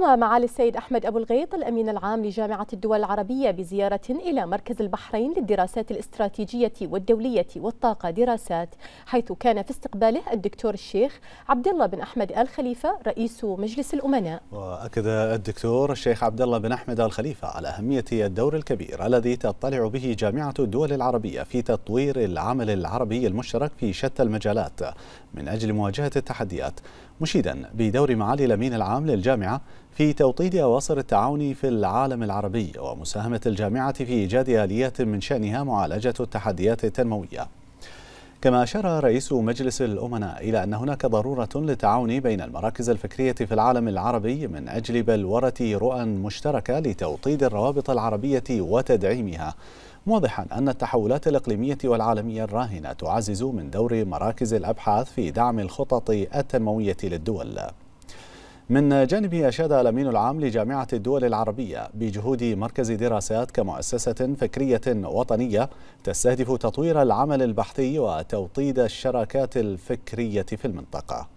قام معالي السيد أحمد أبو الغيط الأمين العام لجامعة الدول العربية بزيارة إلى مركز البحرين للدراسات الاستراتيجية والدولية والطاقة دراسات حيث كان في استقباله الدكتور الشيخ عبد الله بن أحمد آل خليفة رئيس مجلس الأمناء. وأكد الدكتور الشيخ عبد الله بن أحمد آل خليفة على أهمية الدور الكبير الذي تطلع به جامعة الدول العربية في تطوير العمل العربي المشترك في شتى المجالات من أجل مواجهة التحديات مشيدا بدور معالي الأمين العام للجامعة في توطيد أواصر التعاون في العالم العربي ومساهمة الجامعة في إيجاد آليات من شأنها معالجة التحديات التنموية. كما أشار رئيس مجلس الأمناء إلى أن هناك ضرورة للتعاون بين المراكز الفكرية في العالم العربي من أجل بلورة رؤى مشتركة لتوطيد الروابط العربية وتدعيمها موضحا أن التحولات الإقليمية والعالمية الراهنة تعزز من دور مراكز الأبحاث في دعم الخطط التنموية للدول. من جانبه أشاد الأمين العام لجامعة الدول العربية بجهود مركز دراسات كمؤسسة فكرية وطنية تستهدف تطوير العمل البحثي وتوطيد الشراكات الفكرية في المنطقة.